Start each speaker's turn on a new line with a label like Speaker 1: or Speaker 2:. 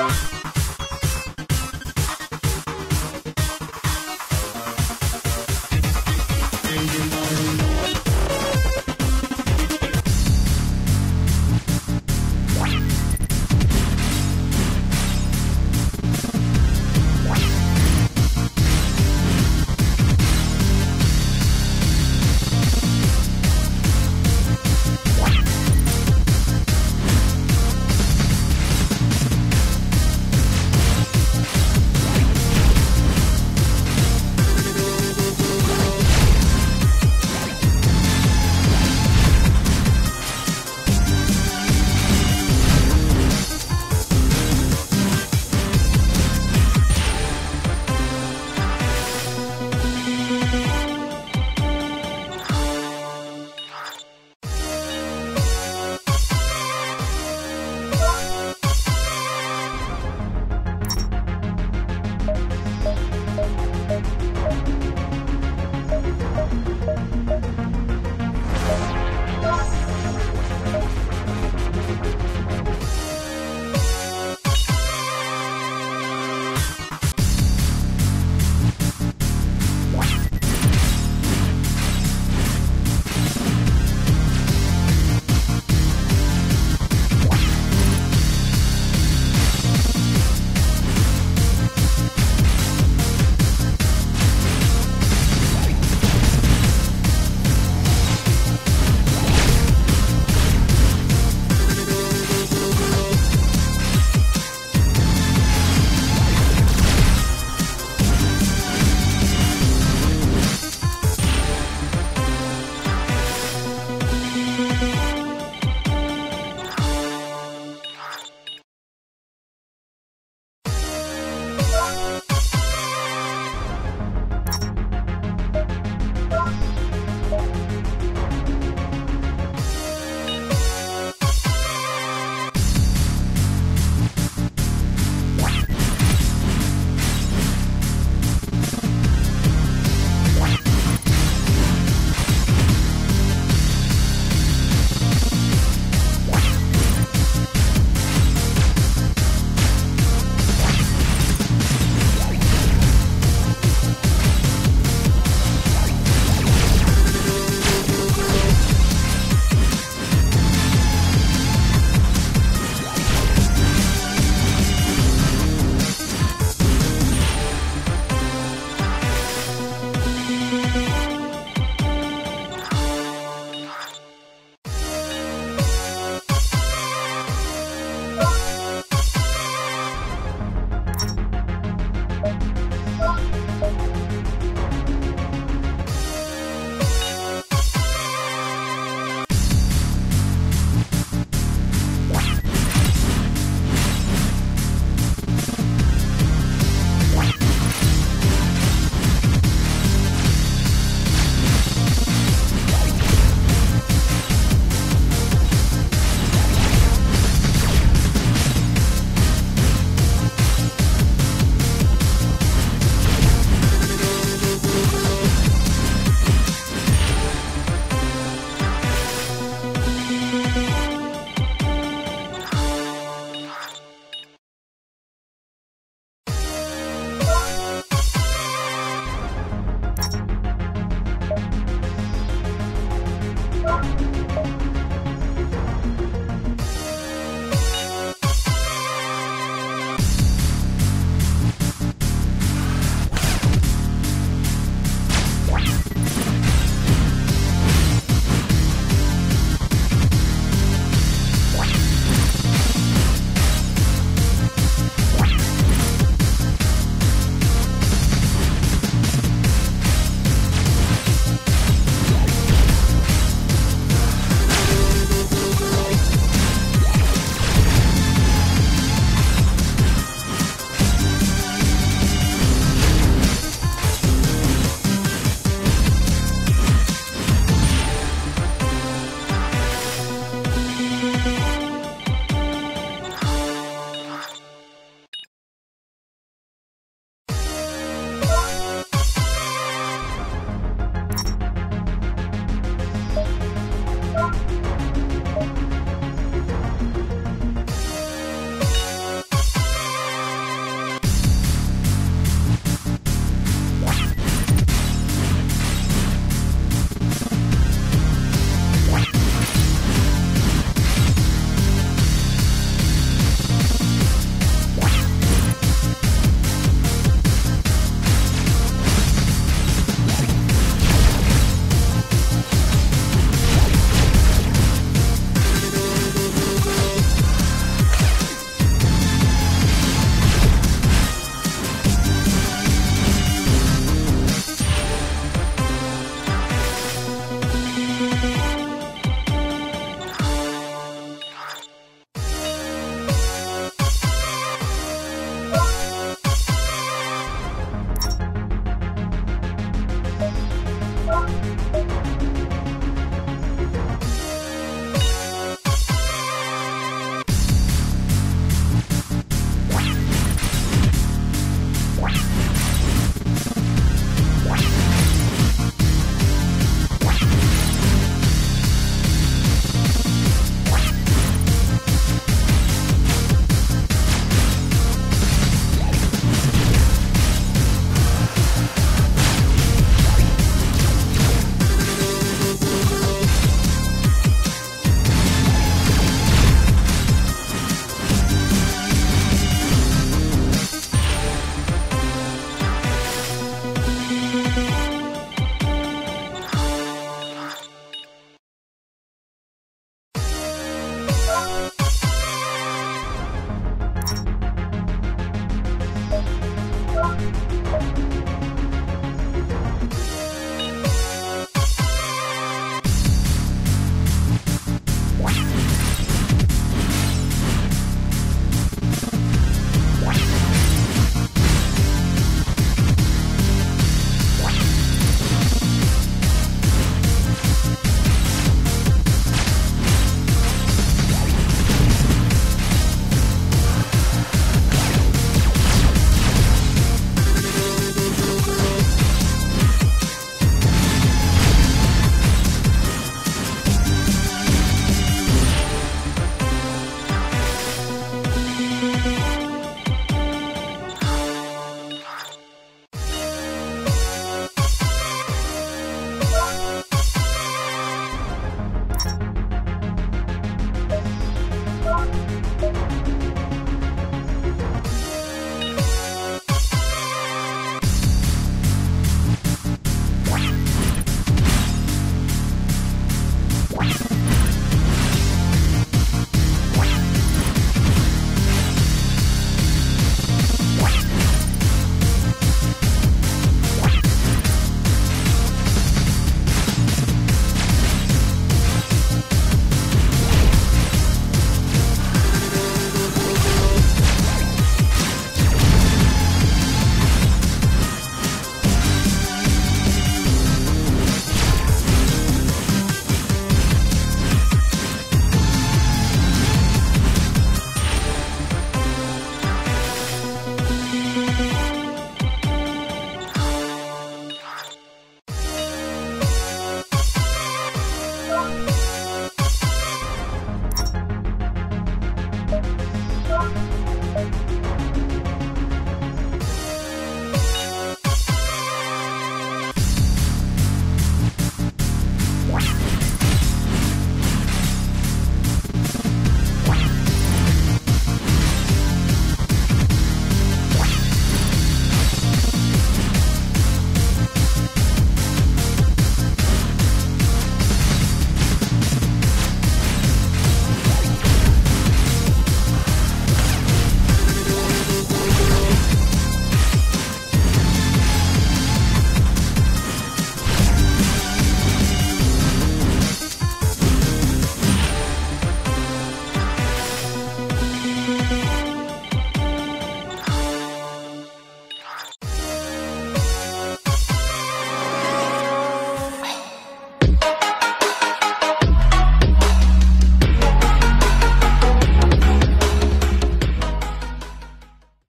Speaker 1: Bye.